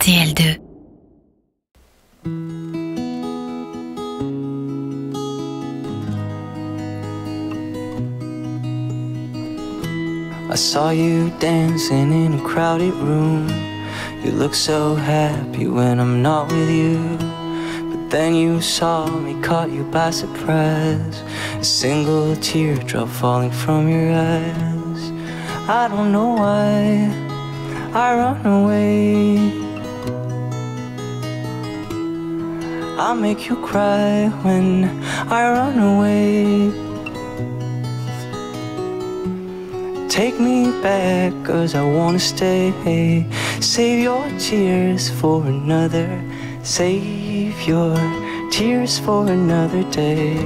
RTL2. I saw you dancing in a crowded room. You look so happy when I'm not with you. But then you saw me, caught you by surprise. A single teardrop falling from your eyes. I don't know why I run away. I make you cry when I run away. Take me back, cause I wanna stay. Save your tears for another. Save your tears for another day.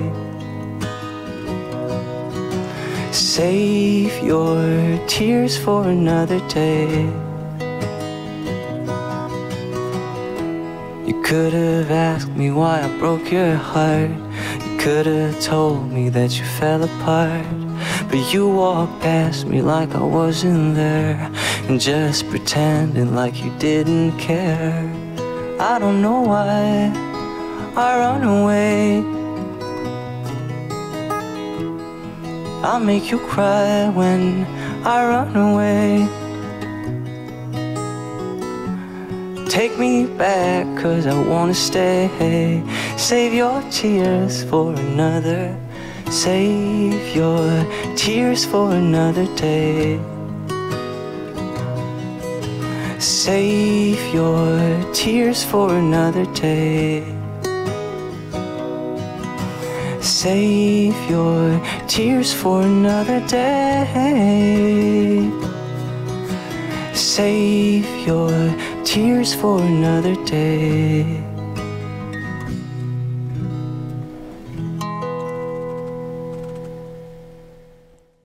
Save your tears for another day. You could have asked me why I broke your heart. You could have told me that you fell apart. But you walked past me like I wasn't there. And just pretending like you didn't care. I don't know why I run away. I make you cry when I run away. Take me back, cause I wanna stay. Save your tears for another. Save your tears for another day. Save your tears for another day. Save your tears for another day. Save your tears for another day.